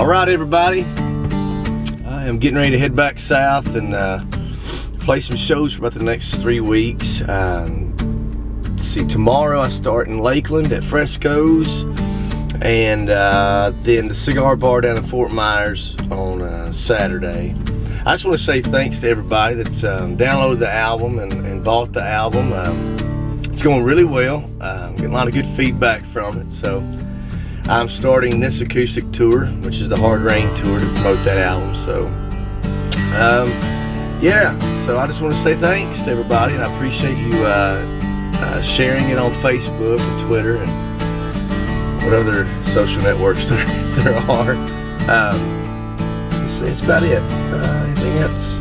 All right, everybody. I am getting ready to head back south and uh, play some shows for about the next three weeks. Um, see, tomorrow I start in Lakeland at Frescoes and uh, then the cigar bar down in Fort Myers on uh, Saturday. I just want to say thanks to everybody that's um, downloaded the album and, and bought the album. Um, it's going really well. I'm um, getting a lot of good feedback from it. So I'm starting this acoustic tour, which is the Hard Rain tour, to promote that album. So, um, yeah. So I just want to say thanks to everybody, and I appreciate you uh, uh, sharing it on Facebook and Twitter and what other social networks there, there are. Um, let's see, it's about it. Uh, anything else?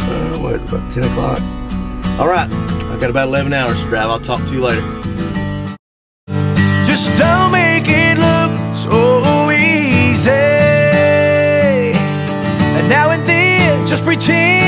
Uh, what is it, about 10 o'clock? All right, I've got about 11 hours to drive. I'll talk to you later. Just don't make then,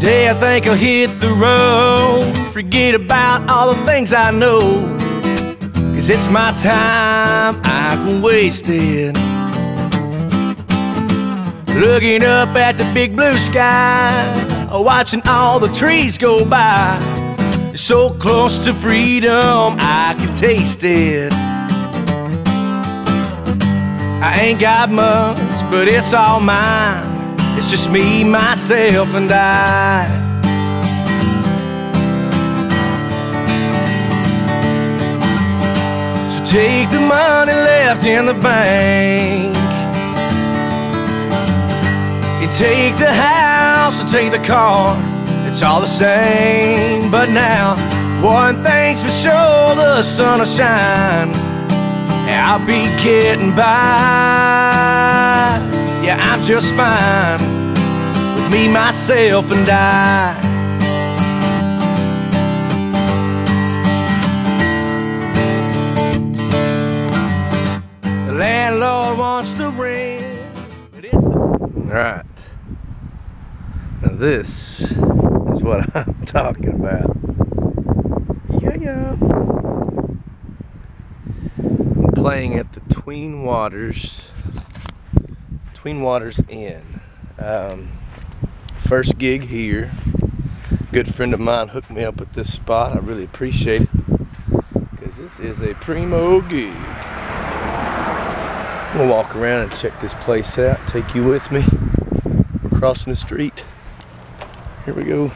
Today I think I'll hit the road. Forget about all the things I know. Cause it's my time, I can waste it. Looking up at the big blue sky, watching all the trees go by. So close to freedom, I can taste it. I ain't got much, but it's all mine. It's just me, myself, and I. So take the money left in the bank. And take the house and take the car. It's all the same. But now, one thing's for sure the sun will shine. I'll be getting by. Just fine with me, myself, and I. The landlord wants the rent. All right. Now this is what I'm talking about. Yeah, yeah. I'm playing at the Tween Waters, Tween Waters Inn. Um, first gig here. Good friend of mine hooked me up with this spot. I really appreciate it because this is a primo gig. I'm gonna walk around and check this place out. Take you with me. We're crossing the street. Here we go.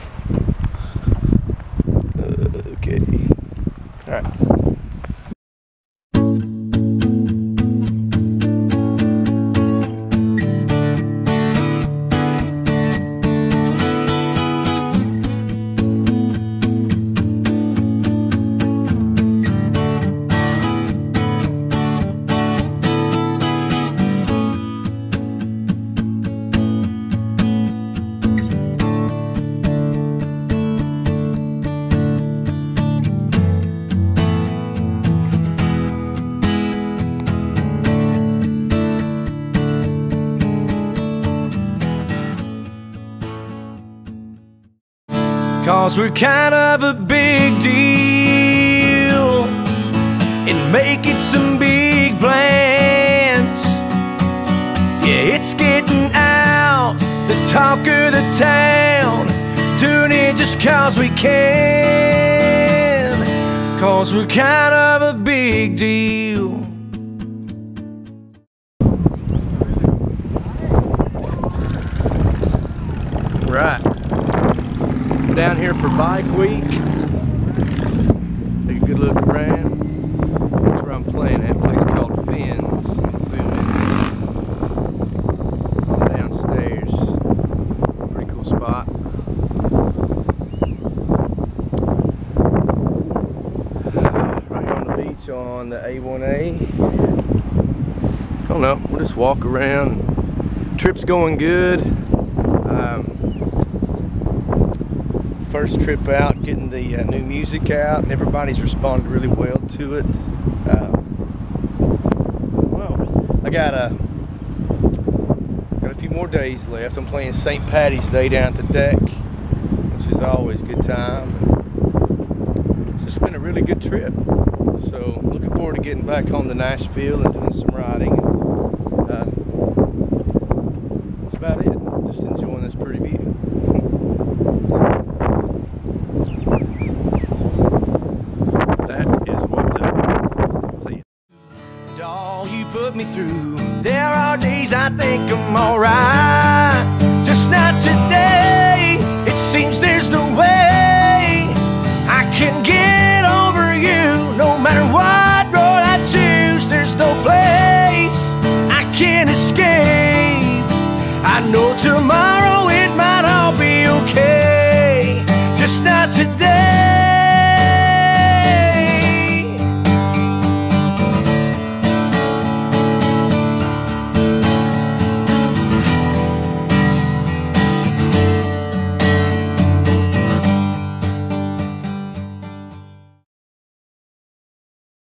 Cause we're kind of a big deal and making some big plans. Yeah, it's getting out, the talk of the town. Doing it just cause we can. Cause we're kind of a big deal. Down here for bike week. Take a good look around. That's where I'm playing at. A place called Finn's. Zoom in. Downstairs. Pretty cool spot. Right here on the beach on the A1A. I don't know. We'll just walk around. Trip's going good. Um, first trip out, getting the uh, new music out, and everybody's responded really well to it. Uh, well, I got a got a few more days left. I'm playing St. Patty's Day down at the deck, which is always a good time. It's just been a really good trip. So looking forward to getting back home to Nashville and doing some riding. Uh, that's about it. Just enjoying this pretty view. Think I'm alright.